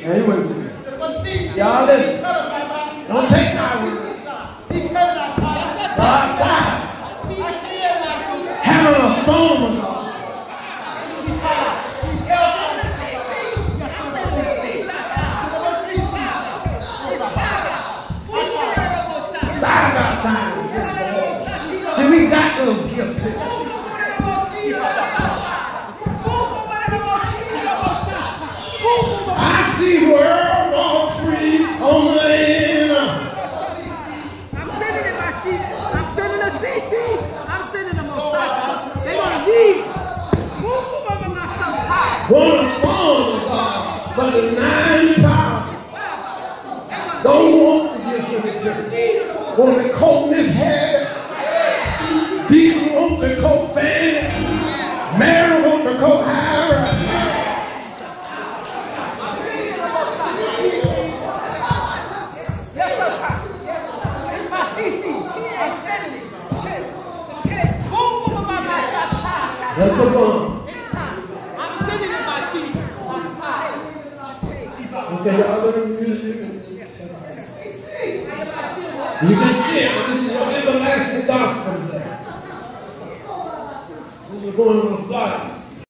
Yeah, he went to me. Y'all listen. Don't take my word. God died. Having a phone with God. Bye, bye, bye. See, we got those gifts. Want to follow God, but the nine power don't want the gifts of the church. Want to comb his hair. Deacon want the coat fan. Mary want the coat higher. Yes, sir. It's Y'all let you. Can share. This is your everlasting gospel. This is going the fly.